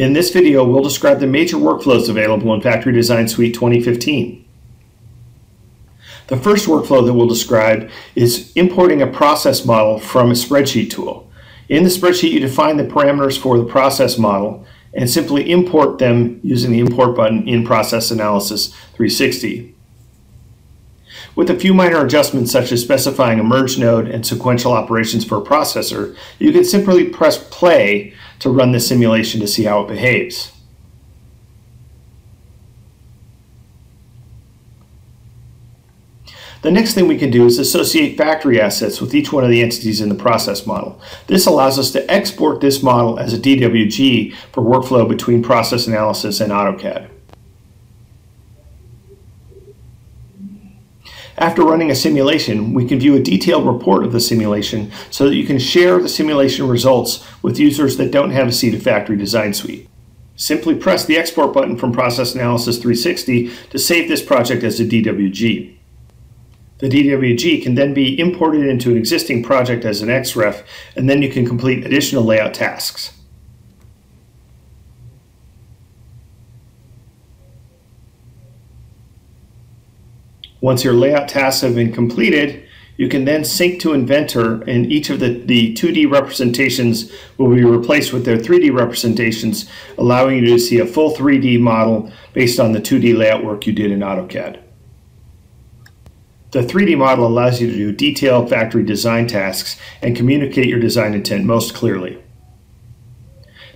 In this video, we'll describe the major workflows available in Factory Design Suite 2015. The first workflow that we'll describe is importing a process model from a spreadsheet tool. In the spreadsheet, you define the parameters for the process model and simply import them using the import button in Process Analysis 360. With a few minor adjustments such as specifying a merge node and sequential operations for a processor, you can simply press play to run the simulation to see how it behaves. The next thing we can do is associate factory assets with each one of the entities in the process model. This allows us to export this model as a DWG for workflow between process analysis and AutoCAD. After running a simulation, we can view a detailed report of the simulation so that you can share the simulation results with users that don't have a seat of Factory Design Suite. Simply press the Export button from Process Analysis 360 to save this project as a DWG. The DWG can then be imported into an existing project as an XREF, and then you can complete additional layout tasks. Once your layout tasks have been completed, you can then sync to Inventor and each of the, the 2D representations will be replaced with their 3D representations, allowing you to see a full 3D model based on the 2D layout work you did in AutoCAD. The 3D model allows you to do detailed factory design tasks and communicate your design intent most clearly.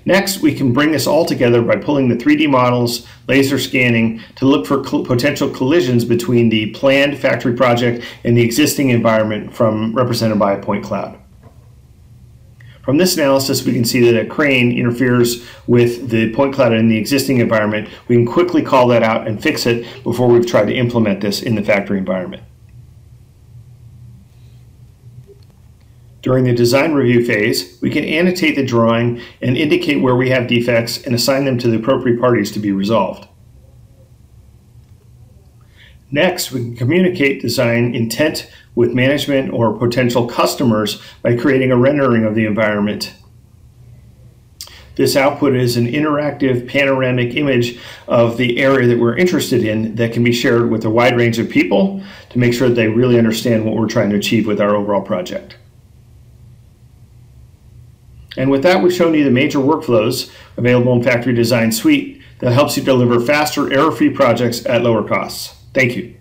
Next, we can bring this all together by pulling the 3D models, laser scanning to look for potential collisions between the planned factory project and the existing environment from represented by a point cloud. From this analysis, we can see that a crane interferes with the point cloud in the existing environment. We can quickly call that out and fix it before we've tried to implement this in the factory environment. During the design review phase, we can annotate the drawing and indicate where we have defects and assign them to the appropriate parties to be resolved. Next, we can communicate design intent with management or potential customers by creating a rendering of the environment. This output is an interactive panoramic image of the area that we're interested in that can be shared with a wide range of people to make sure that they really understand what we're trying to achieve with our overall project. And with that, we've shown you the major workflows available in Factory Design Suite that helps you deliver faster, error-free projects at lower costs. Thank you.